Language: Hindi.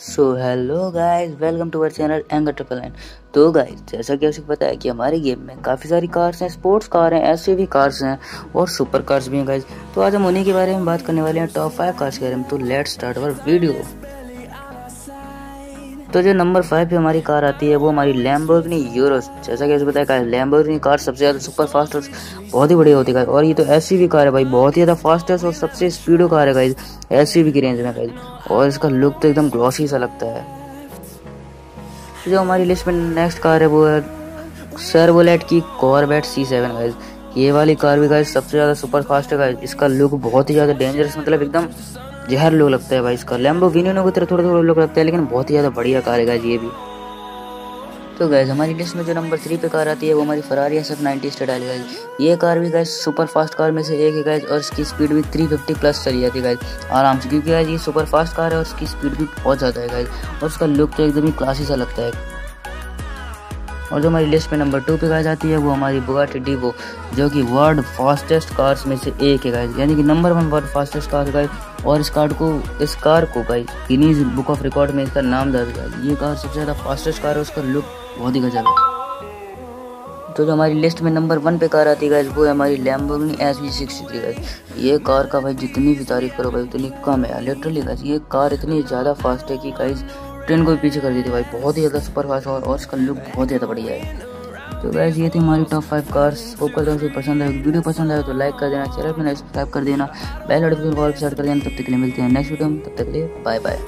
So hello guys welcome to our channel anger triple N तो गाइस जैसा कि आपको पता है कि हमारे गेम में काफ़ी सारी कार्स हैं स्पोर्ट्स कार हैं, ऐसे भी कार्स हैं और सुपर कार्स भी हैं गाइस तो आज हम उन्हीं के बारे में बात करने वाले हैं टॉप फाइव कार्स के बारे में. तो लेट स्टार्ट अवर वीडियो तो जो नंबर फाइव पे हमारी कार आती है, वो हमारी लैम्बोर्गिनी यूरोस जैसा कि बताया लैम्बोर्गिनी कार सबसे ज़्यादा सुपर फास्ट और बहुत ही बढ़िया होती है और ये तो एस कार है भाई, बहुत ही ज़्यादा फास्टेस्ट और सबसे स्पीडो कार है गाइज़ एस की रेंज में गाइज़ और इसका लुक तो एकदम ग्लॉसी सा लगता है। जो हमारी लिस्ट में नेक्स्ट कार है, वो है सर्वोलेट की कॉरबेट सी सेवन गाइज़ ये वाली कार भी गाइज़ सबसे ज़्यादा सुपर फास्ट है गाइज़ इसका लुक बहुत ही ज़्यादा डेंजरस मतलब एकदम जहर लोग लगता है भाई इसका। लैम्बो विनियो की तरह थोड़ा थोड़ा लोग लगता है, लेकिन बहुत ही ज़्यादा बढ़िया कार है ये भी। तो गैस हमारी लिस्ट में जो नंबर थ्री पे कार आती है, वो हमारी Ferrari S F ninety style है ये कार भी गैस सुपर फास्ट कार में से एक है गैस और इसकी स्पीड भी थ्री फिफ्टी प्लस चली जाती है गैस आराम से। क्योंकि गैस ये सुपर फास्ट कार है और उसकी स्पीड भी बहुत ज़्यादा है गैस और उसका लुक तो एकदम ही क्लासी सा लगता है। और जो हमारी लिस्ट में नंबर टू पे गाय जाती है, वो हमारी बुगाटी डिवो जो कि वर्ल्ड फास्टेस्ट कार्स में से एक है गाइज़ यानी कि number one world fastest car है और इस कार को, इस कार को guys Guinness book of record में इसका नाम दर्ज है। ये कार सबसे ज़्यादा फास्टेस्ट कार है, उसका लुक बहुत ही गजब है। तो जो हमारी लिस्ट में नंबर वन पे कार आती है वो है हमारी Lamborghini S V six three ये कार का भाई जितनी भी तारीफ़ करो भाई, उतनी कम है लिटरली गाइज़ ये कार इतनी ज़्यादा फास्ट है कि गाइज़ ट्रेन को भी पीछे कर दी थी भाई। बहुत ही ज़्यादा सुपर फास्ट और, और इसका लुक बहुत ज़्यादा बढ़िया है। तो गैस ये थी हमारी टॉप फाइव कार्स होप करता हूँ पसंद आए। वीडियो पसंद आए तो लाइक कर देना चैनल पर सब्सक्राइब कर देना। बेल नोटिफिकेशन कॉल सेट कर देना। तब तक के लिए मिलते हैं नेक्स्ट वीडियो में। तब तक के लिए बाय बाय